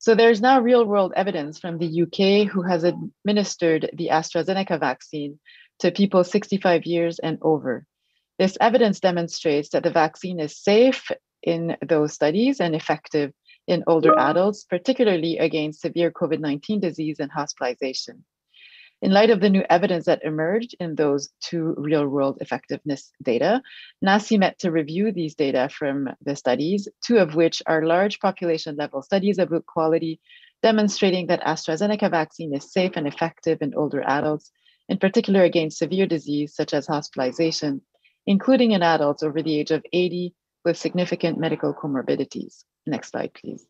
So there's now real world evidence from the UK who has administered the AstraZeneca vaccine to people 65 years and over. This evidence demonstrates that the vaccine is safe in those studies and effective in older adults, particularly against severe COVID 19 disease and hospitalization. In light of the new evidence that emerged in those two real world effectiveness data, NACI met to review these data from the studies, two of which are large population level studies of quality, demonstrating that AstraZeneca vaccine is safe and effective in older adults, in particular against severe disease such as hospitalization, including in adults over the age of 80 with significant medical comorbidities. Next slide, please.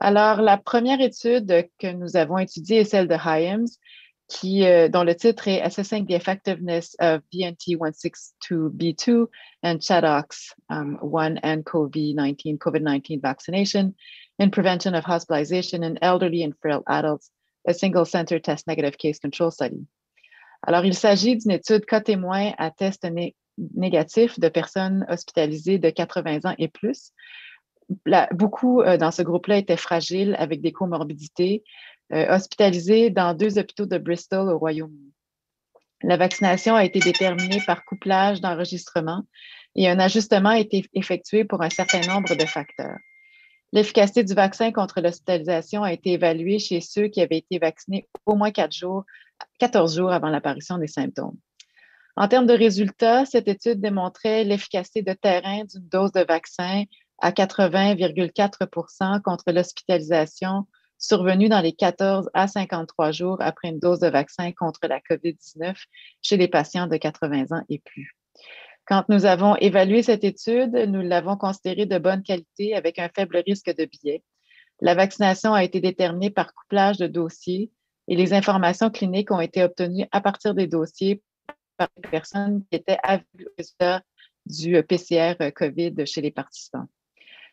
Alors, la première étude que nous avons étudiée est celle de Hyams, euh, dont le titre est Assessing the Effectiveness of BNT162B2 and ChAdOx um, 1 and COVID-19 COVID-19 vaccination in prevention of hospitalization in elderly and frail adults, a single center test negative case control study. Alors, il s'agit d'une étude cas témoin à test né négatif de personnes hospitalisées de 80 ans et plus beaucoup euh, dans ce groupe-là étaient fragiles avec des comorbidités, euh, hospitalisés dans deux hôpitaux de Bristol au Royaume-Uni. La vaccination a été déterminée par couplage d'enregistrement et un ajustement a été effectué pour un certain nombre de facteurs. L'efficacité du vaccin contre l'hospitalisation a été évaluée chez ceux qui avaient été vaccinés au moins 4 jours, 14 jours avant l'apparition des symptômes. En termes de résultats, cette étude démontrait l'efficacité de terrain d'une dose de vaccin à 80,4% contre l'hospitalisation survenue dans les 14 à 53 jours après une dose de vaccin contre la COVID-19 chez les patients de 80 ans et plus. Quand nous avons évalué cette étude, nous l'avons considérée de bonne qualité avec un faible risque de biais. La vaccination a été déterminée par couplage de dossiers et les informations cliniques ont été obtenues à partir des dossiers par les personnes qui étaient à du PCR COVID chez les participants.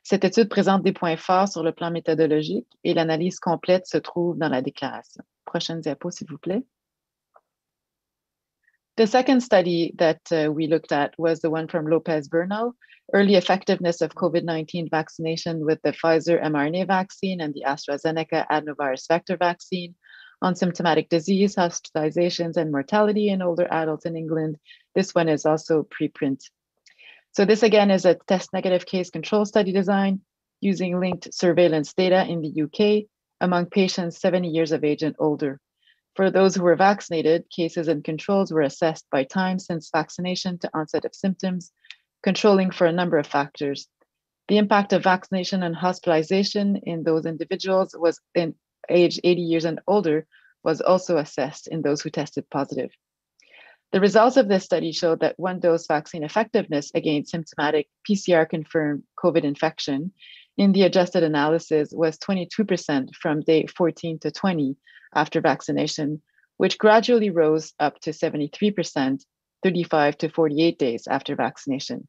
Cette étude présente des points forts sur le plan méthodologique et l'analyse complète se trouve dans la déclaration. Prochaine diapo, s'il vous plaît. The second study that uh, we looked at was the one from Lopez Bernal, early effectiveness of COVID 19 vaccination with the Pfizer mRNA vaccine and the AstraZeneca adenovirus vector vaccine on symptomatic disease, hospitalizations, and mortality in older adults in England. This one is also preprint so this again is a test negative case control study design using linked surveillance data in the UK among patients 70 years of age and older. For those who were vaccinated, cases and controls were assessed by time since vaccination to onset of symptoms, controlling for a number of factors. The impact of vaccination and hospitalization in those individuals was in age 80 years and older was also assessed in those who tested positive. The results of this study showed that one dose vaccine effectiveness against symptomatic PCR confirmed COVID infection in the adjusted analysis was 22% from day 14 to 20 after vaccination, which gradually rose up to 73% 35 to 48 days after vaccination.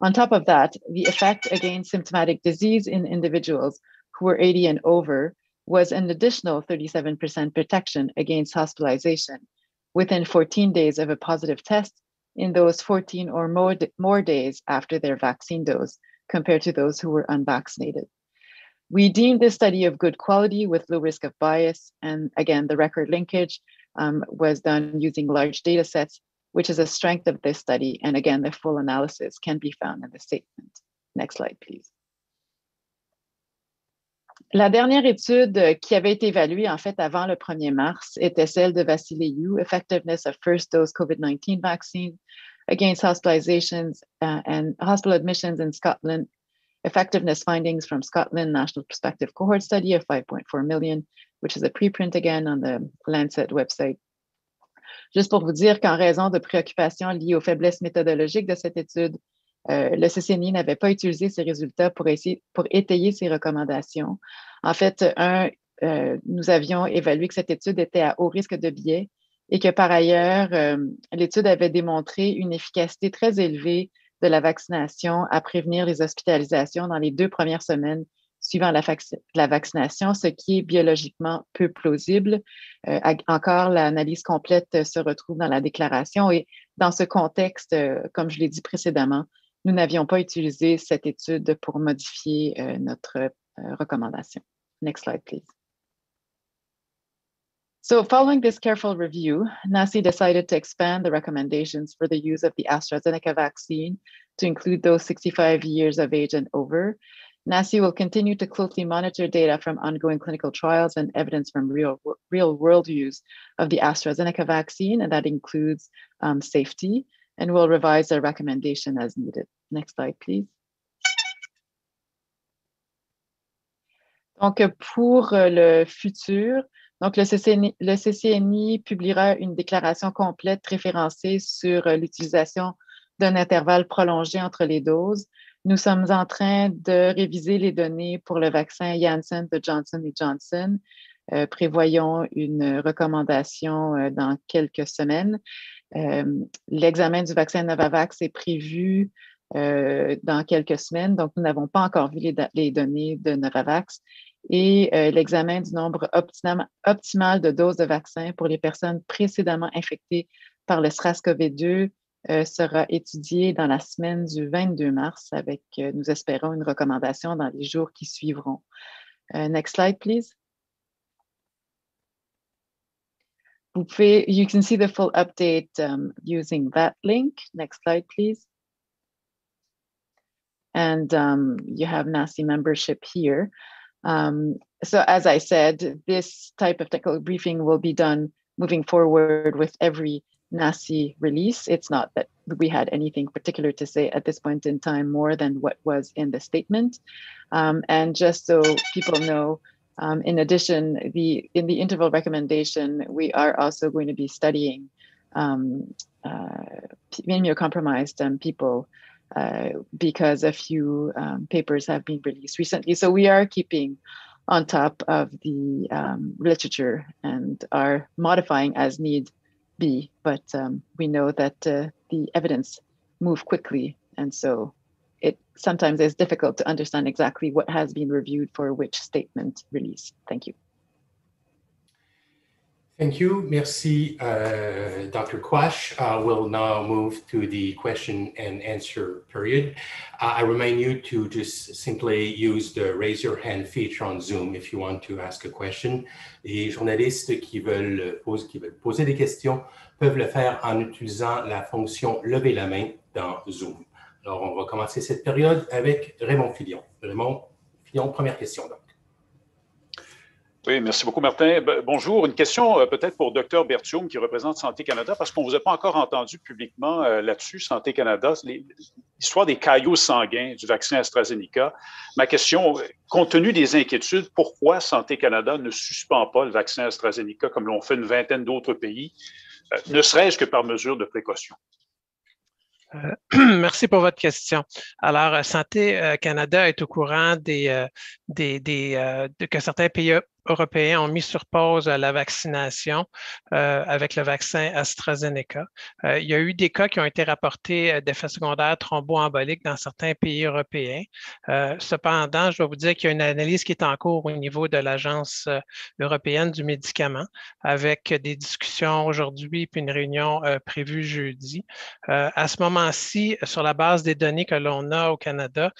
On top of that, the effect against symptomatic disease in individuals who were 80 and over was an additional 37% protection against hospitalization within 14 days of a positive test in those 14 or more, more days after their vaccine dose compared to those who were unvaccinated. We deemed this study of good quality with low risk of bias. And again, the record linkage um, was done using large data sets, which is a strength of this study. And again, the full analysis can be found in the statement. Next slide, please. La dernière étude euh, qui avait été évaluée en fait avant le 1er mars était celle de Vassiliou, Effectiveness of First Dose COVID-19 Vaccine Against Hospitalizations uh, and Hospital Admissions in Scotland, Effectiveness Findings from Scotland National Prospective Cohort Study of 5.4 million, which is a preprint again on the Lancet website. Juste pour vous dire qu'en raison de préoccupations liées aux faiblesses méthodologiques de cette étude, euh, le CCNI n'avait pas utilisé ces résultats pour, étayer ses recommandations. En fait, un, euh, nous avions évalué que cette étude était à haut risque de biais et que par ailleurs, euh, l'étude avait démontré une efficacité très élevée de la vaccination à prévenir les hospitalisations dans les deux premières semaines suivant la vaccination, ce qui est biologiquement peu plausible. encore, l'analyse complète se retrouve dans la déclaration et dans ce contexte, comme je l'ai dit précédemment, nous n'avions pas utilisé cette étude pour modifier notre recommandation. Next slide, please. So following this careful review, NACI decided to expand the recommendations for the use of the AstraZeneca vaccine to include those 65 years of age and over. NACI will continue to closely monitor data from ongoing clinical trials and evidence from real, real world use of the AstraZeneca vaccine, and that includes um, safety, and will revise their recommendation as needed. Next slide, please. Donc, pour euh, le futur, Donc, le CCNI, publiera une déclaration complète référencée sur euh, l'utilisation d'un intervalle prolongé entre les doses. Nous sommes en train de réviser les données pour le vaccin Janssen de Johnson Johnson. Euh, prévoyons une recommandation euh, dans quelques semaines. Euh, l'examen du vaccin Novavax est prévu euh, dans quelques semaines, donc nous n'avons pas encore vu les, données de Novavax et euh, l'examen du nombre optimal de doses de vaccin pour les personnes précédemment infectées par le SRAS-CoV-2 euh, sera étudié dans la semaine du 22 mars avec, nous espérons, une recommandation dans les jours qui suivront. next slide, please. You can see the full update um, using that link. Next slide, please. And um, you have NACI membership here. Um, so as I said, this type of technical briefing will be done moving forward with every NACI release. It's not that we had anything particular to say at this point in time more than what was in the statement. Um, and just so people know, um, in addition, the in the interval recommendation, we are also going to be studying um, uh, immunocompromised um, people uh, because a few um, papers have been released recently. So we are keeping on top of the um, literature and are modifying as need be. But um, we know that uh, the evidence move quickly, and so it sometimes is difficult to understand exactly what has been reviewed for which statement release. Thank you. Thank you. Merci, uh, Dr. Quach. Uh, we'll now move to the question and answer period. Uh, I remind you to just simply use the raise your hand feature on Zoom if you want to ask a question. Les journalistes qui veulent, pose, qui veulent poser des questions peuvent le faire en utilisant la fonction lever la main dans Zoom. Alors, on va commencer cette période avec Raymond Filion. Raymond Filion, première question donc. Oui, merci beaucoup, Martin. Bonjour. Une question euh, peut-être pour Dr Bertium qui représente Santé Canada, parce qu'on ne vous a pas encore entendu publiquement euh, là-dessus, Santé Canada, l'histoire des caillots sanguins du vaccin AstraZeneca. Ma question, compte tenu des inquiétudes, pourquoi Santé Canada ne suspend pas le vaccin AstraZeneca comme l'ont fait une vingtaine d'autres pays, euh, ne serait-ce que par mesure de précaution? merci pour votre question. Alors, Santé Canada est au courant des, des, des que certains pays européens ont mis sur pause euh, la vaccination euh, avec le vaccin AstraZeneca. Euh, il y a eu des cas qui ont été rapportés d'effets secondaires thromboemboliques dans certains pays européens. cependant, je dois vous dire qu'il y a une analyse qui est en cours au niveau de l'Agence européenne du médicament avec des discussions aujourd'hui puis une réunion prévue jeudi. à ce moment-ci, sur la base des données que l'on a au Canada,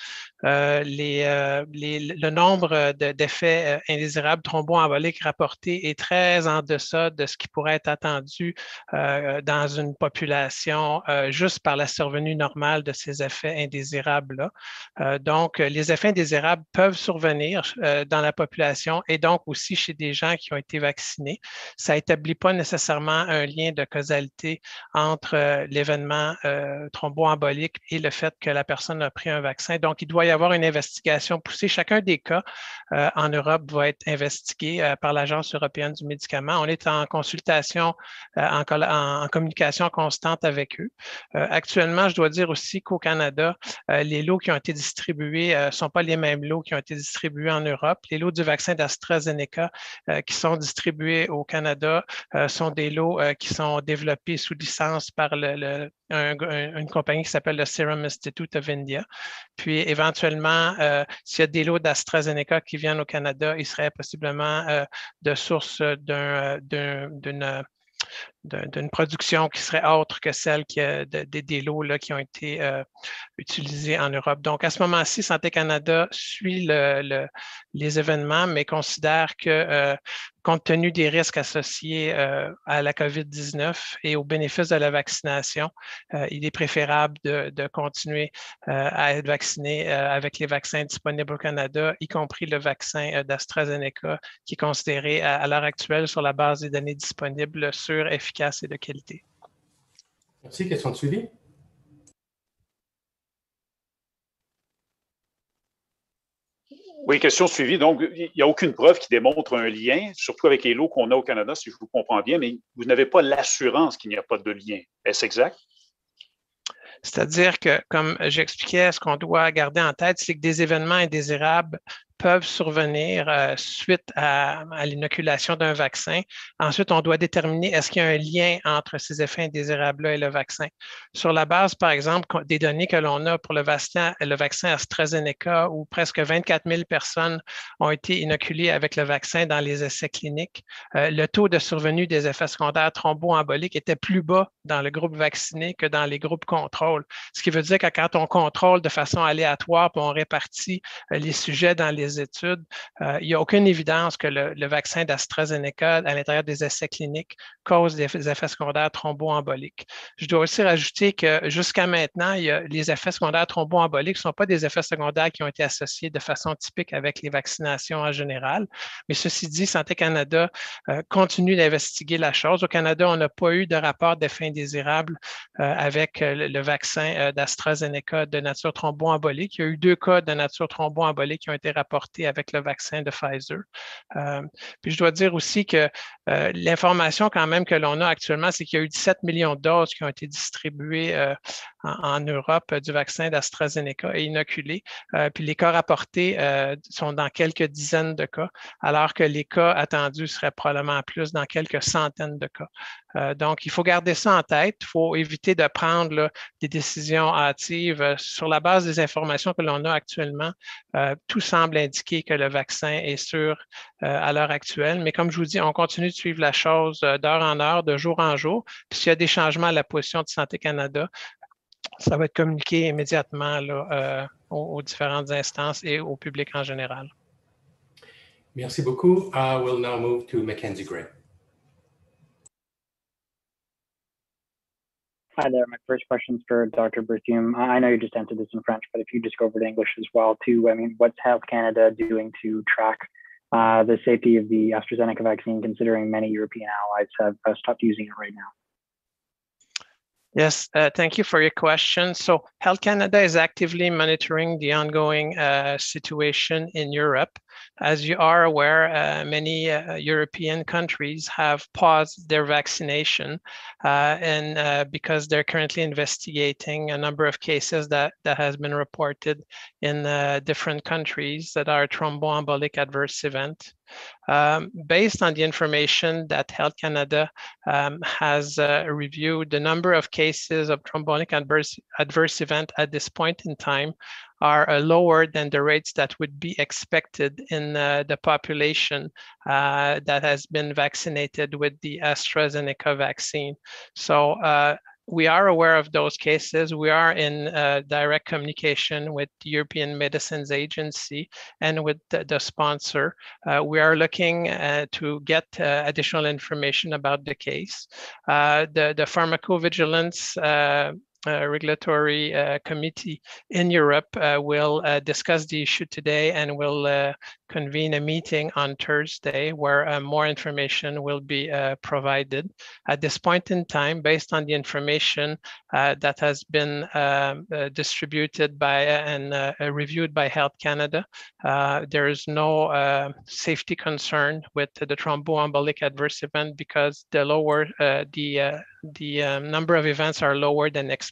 le nombre d'effets indésirables thromboembolique rapporté est très en deçà de ce qui pourrait être attendu euh, dans une population euh, juste par la survenue normale de ces effets indésirables-là. Euh, donc, les effets indésirables peuvent survenir dans la population et donc aussi chez des gens qui ont été vaccinés. Ça n'établit pas nécessairement un lien de causalité entre l'événement thromboembolique et le fait que la personne a pris un vaccin. Donc, il doit y avoir une investigation poussée. Chacun des cas en Europe va être investi euh, par l'Agence européenne du médicament. On est en consultation, euh, en, communication constante avec eux. Euh, actuellement, je dois dire aussi qu'au Canada, les lots qui ont été distribués ne sont pas les mêmes lots qui ont été distribués en Europe. Les lots du vaccin d'AstraZeneca qui sont distribués au Canada sont des lots qui sont développés sous licence par le, une compagnie qui s'appelle le Serum Institute of India. Puis éventuellement, s'il y a des lots d'AstraZeneca qui viennent au Canada, il serait possiblement euh, de source d'une d'une production qui serait autre que celle qui des lots là, qui ont été utilisés en Europe. Donc, à ce moment-ci, Santé Canada suit les événements, mais considère que compte tenu des risques associés euh, à la COVID-19 et aux bénéfices de la vaccination, euh, il est préférable de, continuer euh, à être vacciné avec les vaccins disponibles au Canada, y compris le vaccin d'AstraZeneca, qui est considéré à, l'heure actuelle sur la base des données disponibles efficace et de qualité. Merci. Question de suivi? Oui, question suivie. Donc, il n'y a aucune preuve qui démontre un lien, surtout avec les lots qu'on a au Canada, si je vous comprends bien, mais vous n'avez pas l'assurance qu'il n'y a pas de lien. Est-ce exact? C'est-à-dire que, comme j'expliquais, ce qu'on doit garder en tête, c'est que des événements indésirables peuvent survenir euh, suite à, l'inoculation d'un vaccin. Ensuite, on doit déterminer est-ce qu'il y a un lien entre ces effets indésirables-là et le vaccin. Sur la base, par exemple, des données que l'on a pour le vaccin, le vaccin AstraZeneca, où presque 24 000 personnes ont été inoculées avec le vaccin dans les essais cliniques, euh, le taux de survenue des effets secondaires thromboemboliques était plus bas dans le groupe vacciné que dans les groupes contrôle. Ce qui veut dire que quand on contrôle de façon aléatoire, on répartit euh, les sujets dans les études, euh, il n'y a aucune évidence que le, vaccin d'AstraZeneca à l'intérieur des essais cliniques cause des effets secondaires thromboemboliques. Je dois aussi rajouter que jusqu'à maintenant, les effets secondaires thromboemboliques ne sont pas des effets secondaires qui ont été associés de façon typique avec les vaccinations en général. Mais ceci dit, Santé Canada euh, continue d'investiguer la chose. Au Canada, on n'a pas eu de rapport d'effet indésirable euh, avec le, vaccin d'AstraZeneca de nature thromboembolique. Il y a eu deux cas de nature thromboembolique qui ont été rapportés avec le vaccin de Pfizer. Euh, puis je dois dire aussi que euh, l'information quand même que l'on a actuellement, c'est qu'il y a eu 17 millions de doses qui ont été distribuées euh, en, Europe du vaccin d'AstraZeneca et inoculées. puis les cas rapportés sont dans quelques dizaines de cas, alors que les cas attendus seraient probablement plus dans quelques centaines de cas. donc, il faut garder ça en tête. Il faut éviter de prendre des décisions hâtives sur la base des informations que l'on a actuellement. tout semble indiquer que le vaccin est sûr euh, à l'heure actuelle. Mais comme je vous dis, on continue de suivre la chose euh, d'heure en heure, de jour en jour. Puis s'il y a des changements à la position de Santé Canada, ça va être communiqué immédiatement euh, aux, différentes instances et au public en général. Merci beaucoup. I will now move to Mackenzie Gray. Hi there. My first question is for Dr. Berthiaume. I know you just answered this in French, but if you just go over to English as well, too. I mean, what's Health Canada doing to track uh, the safety of the AstraZeneca vaccine, considering many European allies have uh, stopped using it right now? Yes, uh, thank you for your question. So Health Canada is actively monitoring the ongoing uh, situation in Europe. As you are aware, uh, many uh, European countries have paused their vaccination uh, and uh, because they're currently investigating a number of cases that, that has been reported in different countries that are thromboembolic adverse event. Um, based on the information that Health Canada um, has uh, reviewed, the number of cases of thrombotic adverse, adverse event at this point in time are uh, lower than the rates that would be expected in uh, the population uh, that has been vaccinated with the AstraZeneca vaccine. So uh, we are aware of those cases. We are in uh, direct communication with the European Medicines Agency and with the, the sponsor. Uh, we are looking uh, to get uh, additional information about the case. Uh, the, the pharmacovigilance uh, Uh, regulatory uh, committee in Europe uh, will uh, discuss the issue today and will uh, convene a meeting on Thursday where more information will be provided. At this point in time, based on the information that has been um, distributed by and reviewed by Health Canada, there is no safety concern with the thromboembolic adverse event because the lower the the um, number of events are lower than expected,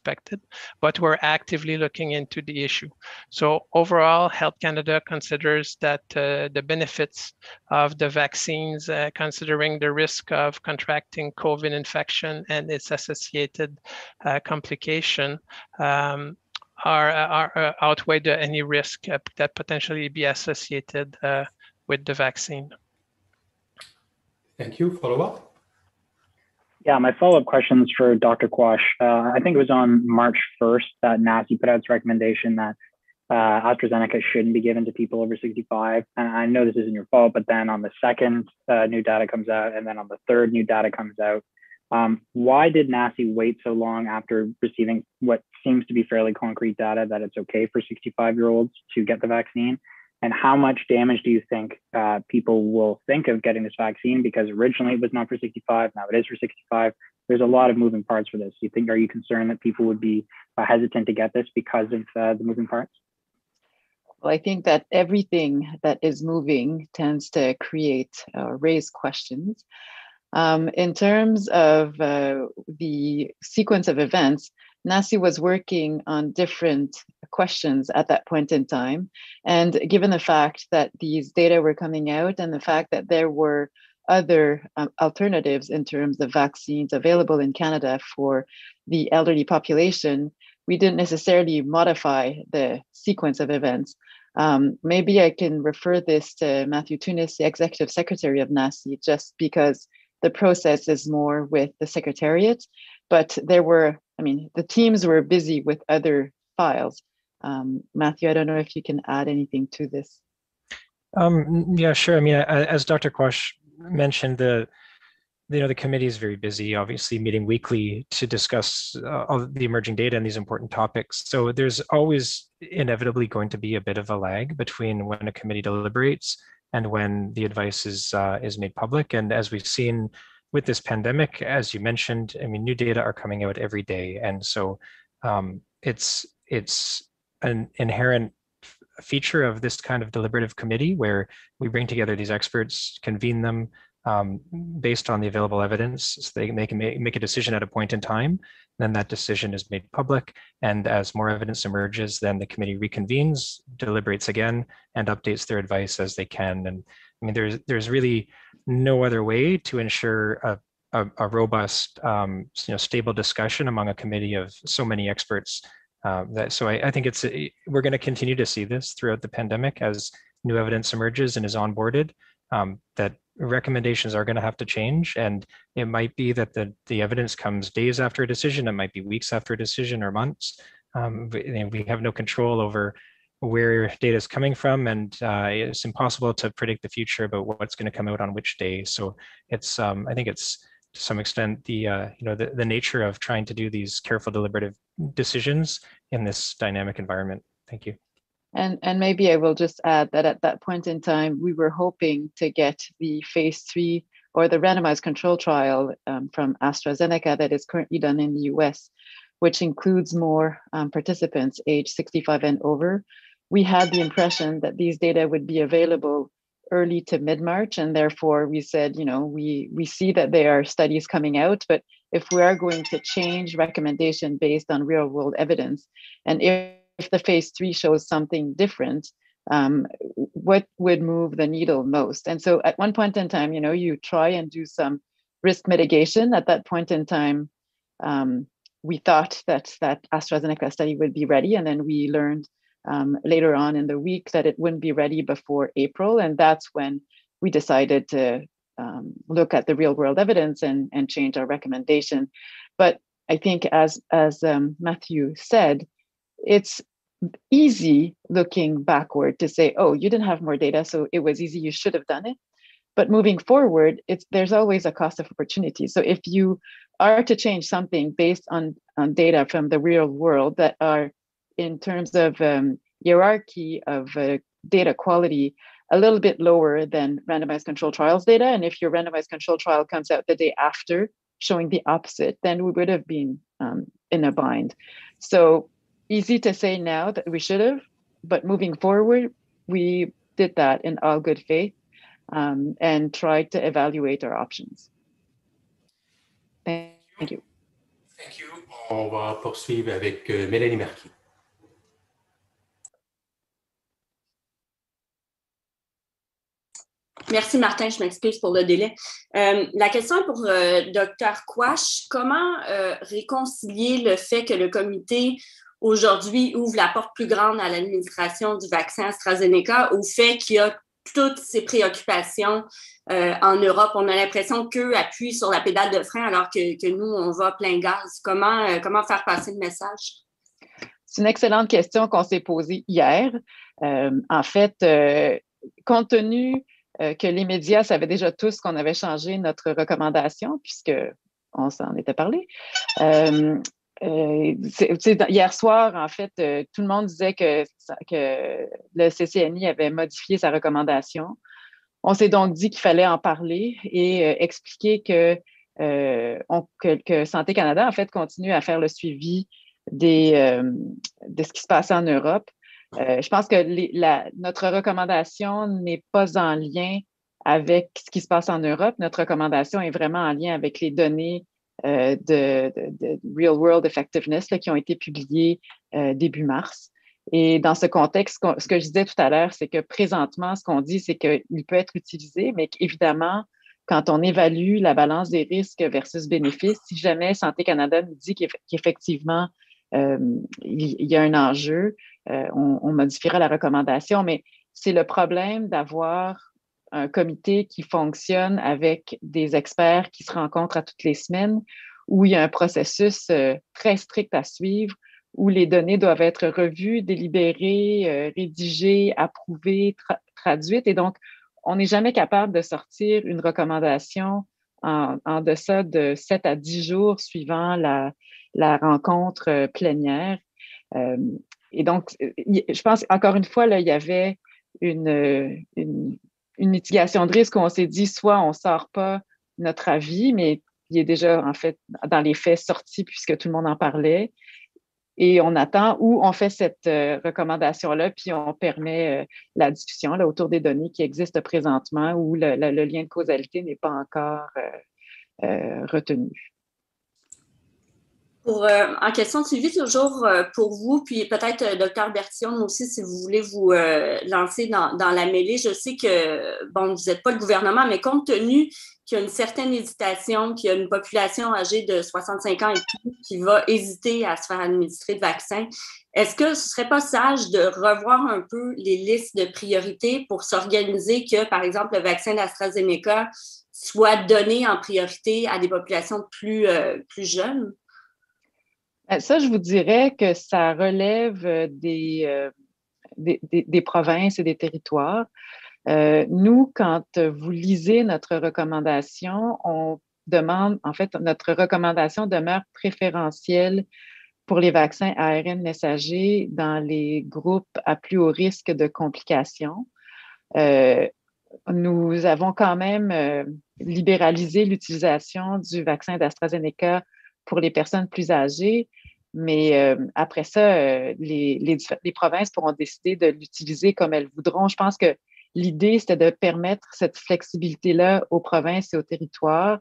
but we're actively looking into the issue. So overall, Health Canada considers that uh, the benefits of the vaccines, uh, considering the risk of contracting COVID infection and its associated uh, complication, um, are, are, uh, outweigh the, any risk uh, that potentially be associated uh, with the vaccine. Thank you. Follow up? Yeah, my follow-up question is for Dr. Quach. Uh, I think it was on March 1st that NACI put out its recommendation that uh, AstraZeneca shouldn't be given to people over 65. And I know this isn't your fault, but then on the second, uh, new data comes out, and then on the third, new data comes out. Um, why did NACI wait so long after receiving what seems to be fairly concrete data that it's okay for 65 year olds to get the vaccine? And how much damage do you think uh, people will think of getting this vaccine? Because originally it was not for 65, now it is for 65. There's a lot of moving parts for this. You think, are you concerned that people would be uh, hesitant to get this because of uh, the moving parts? Well, I think that everything that is moving tends to create uh, raise questions. Um, in terms of uh, the sequence of events, NACI was working on different questions at that point in time. And given the fact that these data were coming out and the fact that there were other um, alternatives in terms of vaccines available in Canada for the elderly population, we didn't necessarily modify the sequence of events. Um, maybe I can refer this to Matthew Tunis, the executive secretary of NACI, just because the process is more with the secretariat. But there were, I mean, the teams were busy with other files. Um, Matthew, I don't know if you can add anything to this. Um, yeah, sure. I mean, as Dr. Quach mentioned, the you know the committee is very busy, obviously meeting weekly to discuss uh, all the emerging data and these important topics. So there's always inevitably going to be a bit of a lag between when a committee deliberates and when the advice is uh, is made public. And as we've seen with this pandemic, as you mentioned, I mean, new data are coming out every day, and so um, it's it's an inherent feature of this kind of deliberative committee where we bring together these experts, convene them um, based on the available evidence, so they, they can make, make a decision at a point in time. Then that decision is made public, and as more evidence emerges, then the committee reconvenes, deliberates again, and updates their advice as they can. And I mean, there's there's really no other way to ensure a a, a robust, um, you know, stable discussion among a committee of so many experts uh, that, so I, I, think it's we're going to continue to see this throughout the pandemic as new evidence emerges and is onboarded. Um, that recommendations are going to have to change, and it might be that the the evidence comes days after a decision. It might be weeks after a decision or months. Um, we, we have no control over where data is coming from, and uh, it's impossible to predict the future about what's going to come out on which day. So it's um, I think it's to some extent the uh, you know the, the nature of trying to do these careful deliberative decisions in this dynamic environment. Thank you. And and maybe i will just add that at that point in time we were hoping to get the phase three or the randomized control trial um, from astrazeneca that is currently done in the us which includes more um, participants age 65 and over we had the impression that these data would be available early to mid March, and therefore we said, you know, we we see that there are studies coming out, but if we are going to change recommendation based on real world evidence, and if, if the phase three shows something different, um, what would move the needle most? And so at one point in time, you know, you try and do some risk mitigation. At that point in time, um, we thought that that AstraZeneca study would be ready, and then we learned um, later on in the week that it wouldn't be ready before April. And that's when we decided to um, look at the real world evidence and, and change our recommendation. But I think, as, as um, Matthew said, it's easy looking backward to say, oh, you didn't have more data, so it was easy, you should have done it. But moving forward, it's there's always a cost of opportunity. So if you are to change something based on, on data from the real world that are in terms of um, hierarchy of uh, data quality a little bit lower than randomized control trials data. And if your randomized control trial comes out the day after showing the opposite, then we would have been um, in a bind. So easy to say now that we should have, but moving forward, we did that in all good faith um, and tried to evaluate our options. Thank you. Thank you. On va poursuivre avec euh, Mélanie Marquis. Merci, Martin. Je m'excuse pour le délai. Euh, la question est pour euh, Dr. Quash. Comment euh, réconcilier le fait que le comité aujourd'hui ouvre la porte plus grande à l'administration du vaccin AstraZeneca au fait qu'il y a toutes ces préoccupations en Europe? On a l'impression qu'eux appuient sur la pédale de frein alors que, nous, on va plein gaz. Comment, comment faire passer le message? C'est une excellente question qu'on s'est posée hier. en fait, compte tenu que les médias savaient déjà tous qu'on avait changé notre recommandation, puisque on s'en était parlé. Euh, euh, hier soir, en fait, euh, tout le monde disait que, le CCNI avait modifié sa recommandation. On s'est donc dit qu'il fallait en parler et expliquer que, Santé Canada, en fait, continue à faire le suivi de ce qui se passe en Europe. Je pense que notre recommandation n'est pas en lien avec ce qui se passe en Europe. Notre recommandation est vraiment en lien avec les données euh, de, Real World Effectiveness qui ont été publiées euh, début mars. Et dans ce contexte, ce que je disais tout à l'heure, c'est que présentement, ce qu'on dit, c'est qu'il peut être utilisé, mais qu'évidemment, quand on évalue la balance des risques versus bénéfices, si jamais Santé Canada nous dit qu'effectivement, euh, il y a un enjeu, on, on, modifiera la recommandation, mais c'est le problème d'avoir un comité qui fonctionne avec des experts qui se rencontrent à toutes les semaines, où il y a un processus euh, très strict à suivre, où les données doivent être revues, délibérées, euh, rédigées, approuvées, traduites. Et donc, on n'est jamais capable de sortir une recommandation en, en, deçà de 7 à 10 jours suivant la, la rencontre euh, plénière. et donc, je pense, encore une fois, il y avait une, mitigation de risque où on s'est dit soit on ne sort pas notre avis, mais il est déjà en fait dans les faits sorti puisque tout le monde en parlait. Et on attend ou on fait cette euh, recommandation-là, puis on permet euh, la discussion autour des données qui existent présentement où le, lien de causalité n'est pas encore euh, retenu. Pour, euh, en question de suivi, toujours euh, pour vous, puis peut-être euh, docteur Bertillon aussi, si vous voulez vous lancer dans, dans, la mêlée. Je sais que, bon, vous n'êtes pas le gouvernement, mais compte tenu qu'il y a une certaine hésitation, qu'il y a une population âgée de 65 ans et plus qui va hésiter à se faire administrer de vaccins, est-ce que ce serait pas sage de revoir un peu les listes de priorités pour s'organiser que, par exemple, le vaccin d'AstraZeneca soit donné en priorité à des populations plus, plus jeunes? Euh, ça, je vous dirais que ça relève euh, euh, des, des, provinces et des territoires. nous, quand vous lisez notre recommandation, on demande, en fait, notre recommandation demeure préférentielle pour les vaccins ARN messagers dans les groupes à plus haut risque de complications. nous avons quand même libéralisé l'utilisation du vaccin d'AstraZeneca pour les personnes plus âgées, mais euh, après ça, euh, les, provinces pourront décider de l'utiliser comme elles voudront. Je pense que l'idée, c'était de permettre cette flexibilité-là aux provinces et aux territoires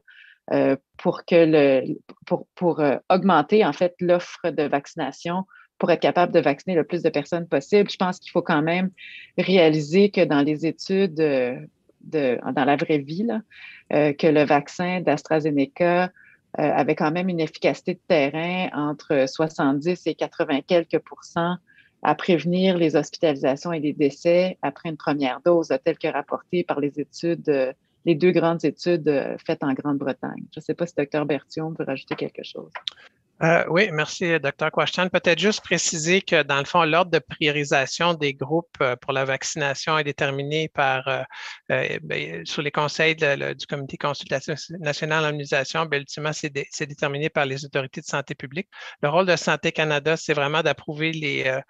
euh, pour, que le, pour, pour augmenter en fait l'offre de vaccination pour être capable de vacciner le plus de personnes possible. Je pense qu'il faut quand même réaliser que dans les études de, dans la vraie vie, que le vaccin d'AstraZeneca avait quand même une efficacité de terrain entre 70 et 80 quelques pourcents à prévenir les hospitalisations et les décès après une première dose, tel que rapporté par les études, euh, les deux grandes études euh, faites en Grande-Bretagne. Je ne sais pas si Dr. Berthiaume veut rajouter quelque chose. Euh, oui, merci, Dr. Question. Peut-être juste préciser que, dans le fond, l'ordre de priorisation des groupes euh, pour la vaccination est déterminé par, euh, ben, sous les conseils du Comité consultatif national d'immunisation. Ben, ultimement, c'est déterminé par les autorités de santé publique. Le rôle de Santé Canada, c'est vraiment d'approuver les,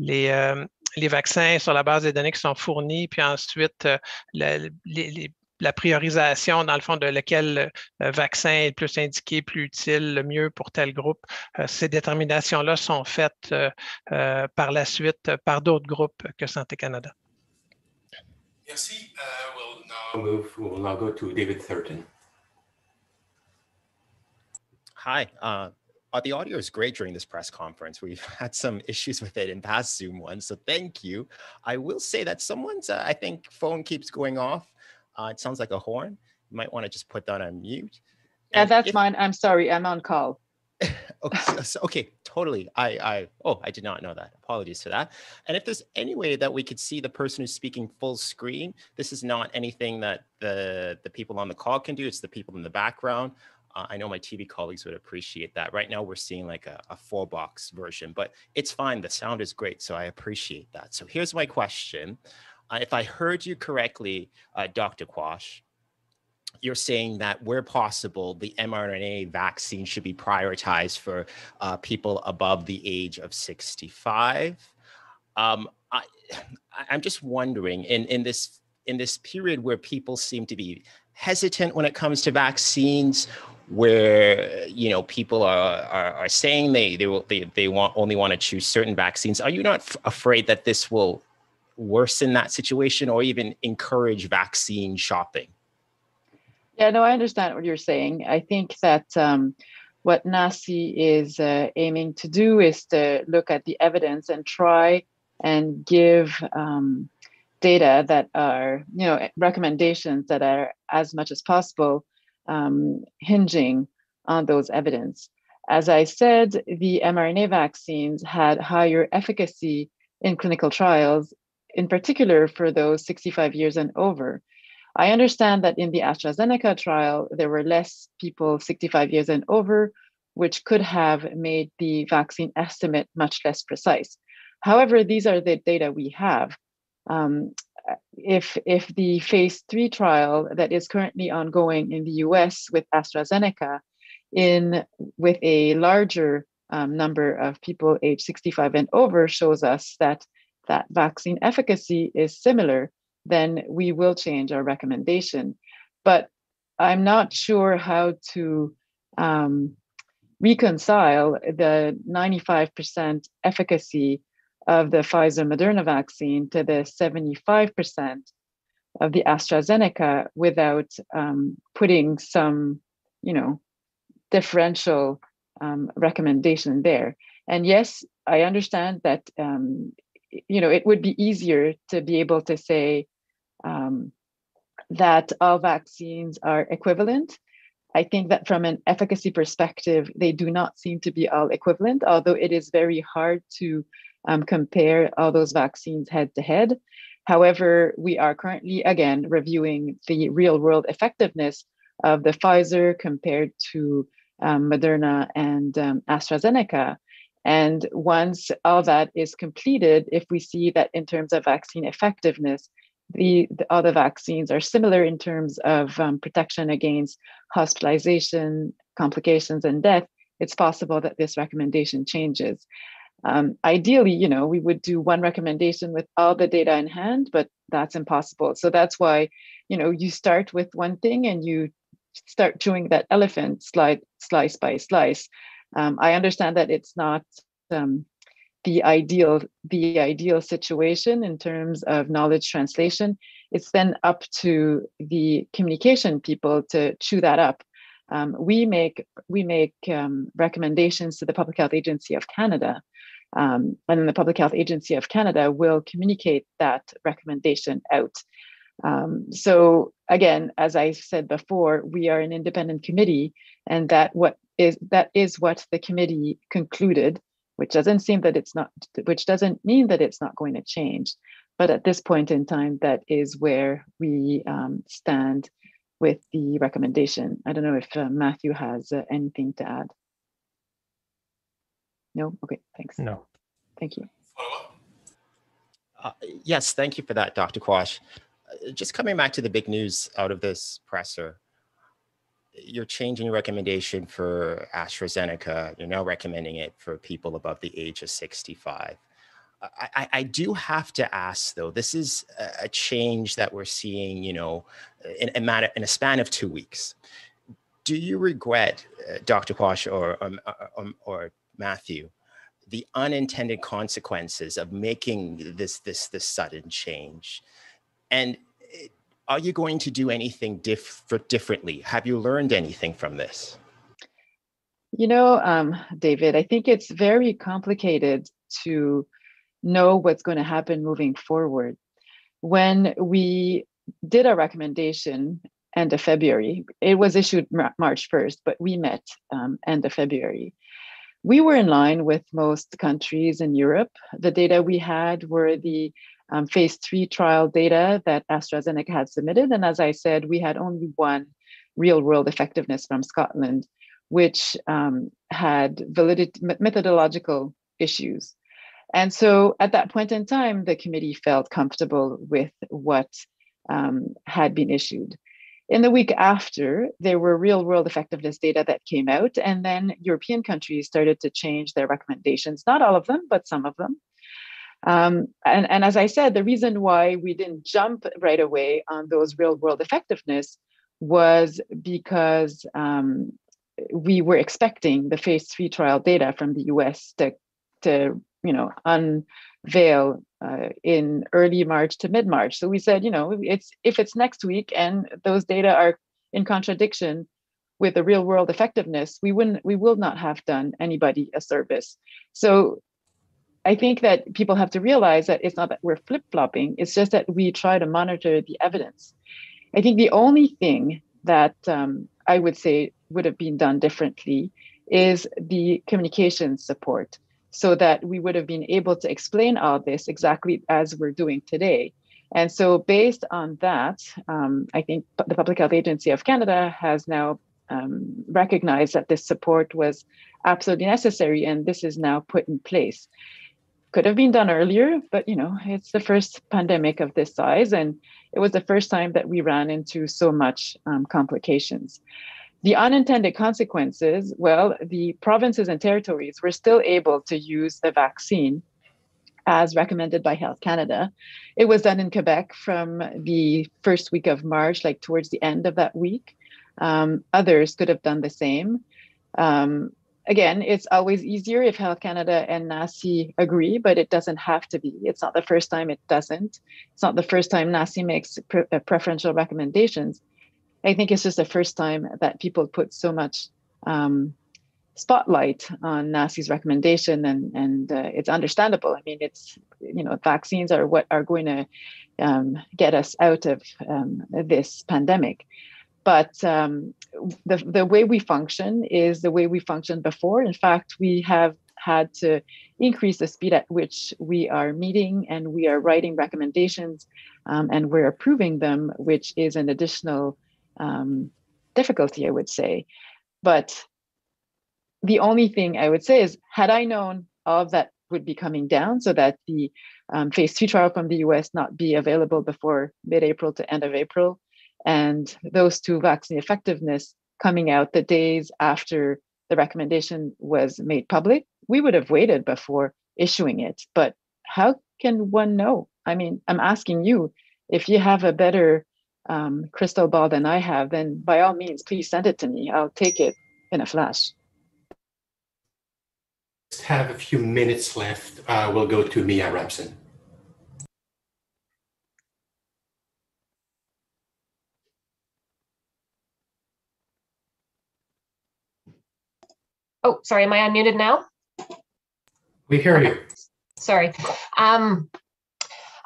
les, les vaccins sur la base des données qui sont fournies, puis ensuite les, les la priorisation, dans le fond, de lequel euh, vaccin est le plus indiqué, plus utile, le mieux pour tel groupe. Euh, ces déterminations-là sont faites euh, par la suite par d'autres groupes que Santé Canada. Merci. Uh, we'll now move, we'll now go to David Thurton. Hi. Uh, uh, the audio is great during this press conference. We've had some issues with it in past Zoom ones, so thank you. I will say that someone's, uh, I think, phone keeps going off. Uh, it sounds like a horn. You might want to just put that on mute. And that's if, mine. I'm sorry. I'm on call. okay, so, okay, totally. I, I, oh, I did not know that. Apologies for that. And if there's any way that we could see the person who's speaking full screen, this is not anything that the the people on the call can do. It's the people in the background. Uh, I know my TV colleagues would appreciate that. Right now, we're seeing like a, a four box version, but it's fine. The sound is great, so I appreciate that. So here's my question: uh, If I heard you correctly, uh, Dr. Quach, you're saying that where possible, the mRNA vaccine should be prioritized for uh, people above the age of 65. Um, I, I'm just wondering in, in this in this period where people seem to be hesitant when it comes to vaccines, where you know people are are, are saying they they will they, they want only want to choose certain vaccines, are you not f- afraid that this will worsen that situation or even encourage vaccine shopping? Yeah, no, I understand what you're saying. I think that um, what NACI is uh, aiming to do is to look at the evidence and try and give um, data that are, you know, recommendations that are as much as possible um, hinging on those evidence. As I said, the mRNA vaccines had higher efficacy in clinical trials, in particular for those 65 years and over. I understand that in the AstraZeneca trial, there were less people 65 years and over, which could have made the vaccine estimate much less precise. However, these are the data we have. Um, if, if the phase three trial that is currently ongoing in the US with AstraZeneca, in with a larger um, number of people age 65 and over shows us that that vaccine efficacy is similar then we will change our recommendation. But I'm not sure how to um, reconcile the 95% efficacy of the Pfizer Moderna vaccine to the 75% of the AstraZeneca without um, putting some, you know, differential um, recommendation there. And yes, I understand that, um, you know, it would be easier to be able to say, um, that all vaccines are equivalent. I think that from an efficacy perspective, they do not seem to be all equivalent, although it is very hard to um, compare all those vaccines head to head. However, we are currently, again, reviewing the real world effectiveness of the Pfizer compared to um, Moderna and um, AstraZeneca. And once all that is completed, if we see that in terms of vaccine effectiveness, the, the other vaccines are similar in terms of um, protection against hospitalization, complications, and death, it's possible that this recommendation changes. Um, ideally, you know, we would do one recommendation with all the data in hand, but that's impossible. So that's why, you know, you start with one thing and you start chewing that elephant slide, slice by slice. Um, I understand that it's not um, the ideal the ideal situation in terms of knowledge translation. It's then up to the communication people to chew that up. Um, we make we make um, recommendations to the public health agency of canada um, and then the public health agency of canada will communicate that recommendation out um, so again as i said before we are an independent committee and that what is that is what the committee concluded which doesn't seem that it's not, which doesn't mean that it's not going to change. But at this point in time, that is where we um, stand with the recommendation. I don't know if uh, Matthew has uh, anything to add. No? Okay, thanks. No. Thank you. Uh, yes, thank you for that, Dr. Quach. Uh, just coming back to the big news out of this presser, you're changing your recommendation for AstraZeneca. You're now recommending it for people above the age of 65. I, I, do have to ask though, this is a change that we're seeing, you know, in a matter in a span of two weeks. Do you regret, uh, Dr. Quach or, um, uh, um, or Matthew, the unintended consequences of making this this this sudden change? And are you going to do anything diff- differently? Have you learned anything from this? You know, um, David, I think it's very complicated to know what's going to happen moving forward. When we did a recommendation end of February, it was issued March 1st, but we met um, end of February. we were in line with most countries in Europe. The data we had were the um, phase three trial data that AstraZeneca had submitted. And as I said, we had only one real world effectiveness from Scotland, which um, had validity, methodological issues. And so at that point in time, the committee felt comfortable with what um, had been issued. In the week after, there were real world effectiveness data that came out, and then European countries started to change their recommendations. Not all of them, but some of them. Um, and, and as I said, the reason why we didn't jump right away on those real world effectiveness was because um, we were expecting the phase three trial data from the US to, to you know, unveil uh, in early March to mid March. So we said, you know, it's if it's next week and those data are in contradiction with the real world effectiveness, we wouldn't, we will not have done anybody a service. So I think that people have to realize that it's not that we're flip flopping, it's just that we try to monitor the evidence. I think the only thing that um, I would say would have been done differently is the communication support so that we would have been able to explain all this exactly as we're doing today. And so, based on that, um, I think the Public Health Agency of Canada has now um, recognized that this support was absolutely necessary, and this is now put in place could have been done earlier, but you know, it's the first pandemic of this size, and it was the first time that we ran into so much um, complications. The unintended consequences, well, the provinces and territories were still able to use the vaccine as recommended by Health Canada. It was done in Quebec from the first week of March, like towards the end of that week. Um, others could have done the same. Um, again, it's always easier if Health Canada and NACI agree, but it doesn't have to be. It's not the first time it doesn't. It's not the first time NACI makes pre- uh, preferential recommendations. I think it's just the first time that people put so much um, spotlight on NACI's recommendation, and and uh, it's understandable. I mean, it's you know vaccines are what are going to um, get us out of um, this pandemic but um, the, the way we function is the way we functioned before. In fact, we have had to increase the speed at which we are meeting and we are writing recommendations um, and we're approving them, which is an additional um, difficulty, I would say. But the only thing I would say is, had I known all of that would be coming down so that the um, phase two trial from the US not be available before mid April to end of April, and those two vaccine effectiveness coming out the days after the recommendation was made public, we would have waited before issuing it. But how can one know? I mean, I'm asking you if you have a better um, crystal ball than I have, then by all means, please send it to me. I'll take it in a flash. Just have a few minutes left. Uh, we'll go to Mia Rabson. Oh, sorry, am I unmuted now? We hear you. Sorry. Um,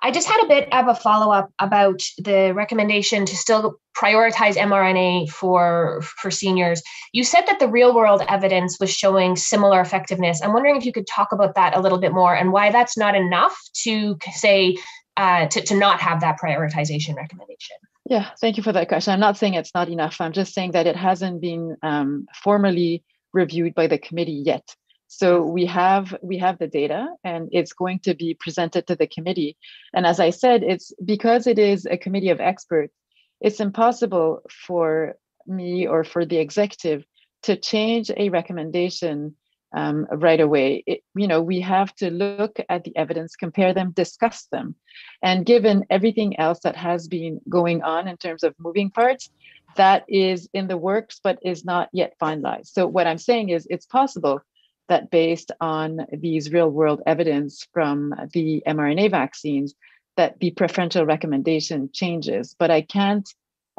I just had a bit of a follow up about the recommendation to still prioritize mRNA for for seniors. You said that the real world evidence was showing similar effectiveness. I'm wondering if you could talk about that a little bit more and why that's not enough to say uh, to to not have that prioritization recommendation. Yeah, thank you for that question. I'm not saying it's not enough. I'm just saying that it hasn't been um, formally reviewed by the committee yet. So we have we have the data and it's going to be presented to the committee. And as I said, it's because it is a committee of experts, it's impossible for me or for the executive to change a recommendation um, right away. It, you know, we have to look at the evidence, compare them, discuss them. And given everything else that has been going on in terms of moving parts, that is in the works but is not yet finalized. So what I'm saying is it's possible that based on these real world evidence from the mRNA vaccines, that the preferential recommendation changes. But I can't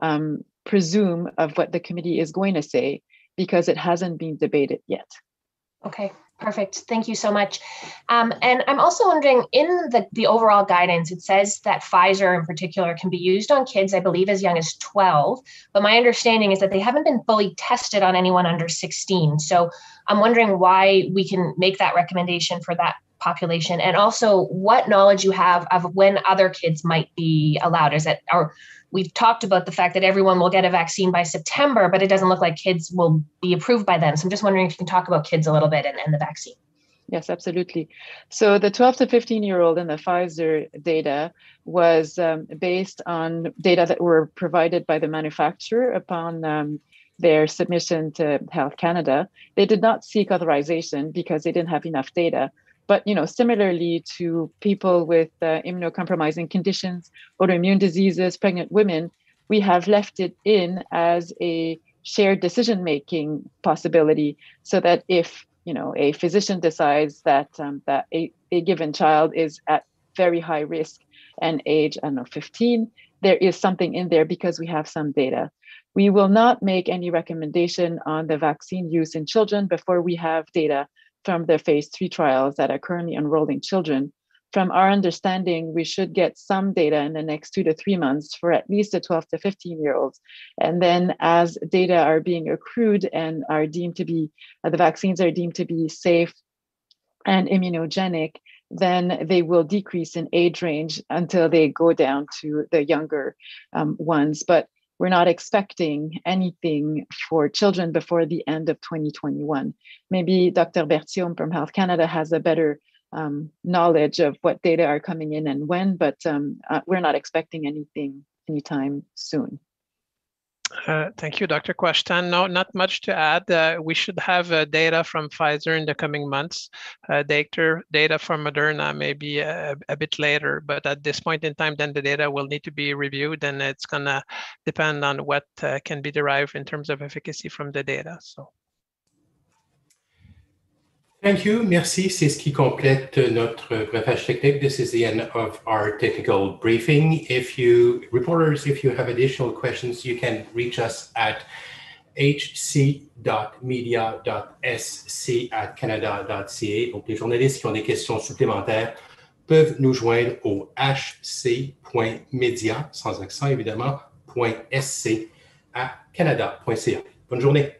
um, presume of what the committee is going to say because it hasn't been debated yet. Okay, Perfect. Thank you so much. Um, and I'm also wondering in the, the overall guidance, it says that Pfizer in particular can be used on kids, I believe, as young as 12. But my understanding is that they haven't been fully tested on anyone under 16. So I'm wondering why we can make that recommendation for that population and also what knowledge you have of when other kids might be allowed. Is that or we've talked about the fact that everyone will get a vaccine by September, but it doesn't look like kids will be approved by then. So I'm just wondering if you can talk about kids a little bit and, and the vaccine. Yes, absolutely. So the 12 to 15 year old in the Pfizer data was um, based on data that were provided by the manufacturer upon um, their submission to Health Canada. They did not seek authorization because they didn't have enough data. But you know, similarly to people with uh, immunocompromising conditions, autoimmune diseases, pregnant women, we have left it in as a shared decision making possibility, so that if you know a physician decides that um, that a, a given child is at very high risk and age, I don't know, 15, there is something in there because we have some data. We will not make any recommendation on the vaccine use in children before we have data from the phase three trials that are currently enrolling children. From our understanding, we should get some data in the next two to three months for at least the 12 to 15 year olds. And then, as data are being accrued and are deemed to be, uh, the vaccines are deemed to be safe and immunogenic, then they will decrease in age range until they go down to the younger um, ones. But we're not expecting anything for children before the end of 2021. Maybe Dr. Berthiaume from Health Canada has a better um, knowledge of what data are coming in and when, but um, uh, we're not expecting anything anytime soon. Uh, thank you, Dr. Quach-Thanh. No, not much to add. Uh, we should have uh, data from Pfizer in the coming months. Uh, data, data from Moderna maybe a, a, bit later, but at this point in time, then the data will need to be reviewed and it's gonna depend on what uh, can be derived in terms of efficacy from the data. So. Thank you. Merci. C'est ce qui complète notre briefage technique. This is the end of our technical briefing. If you, reporters, if you have additional questions, you can reach us at hc.media.sc at canada.ca. Donc, les journalistes qui ont des questions supplémentaires peuvent nous joindre au hc.media, sans accent évidemment, .sc à canada.ca. Bonne journée.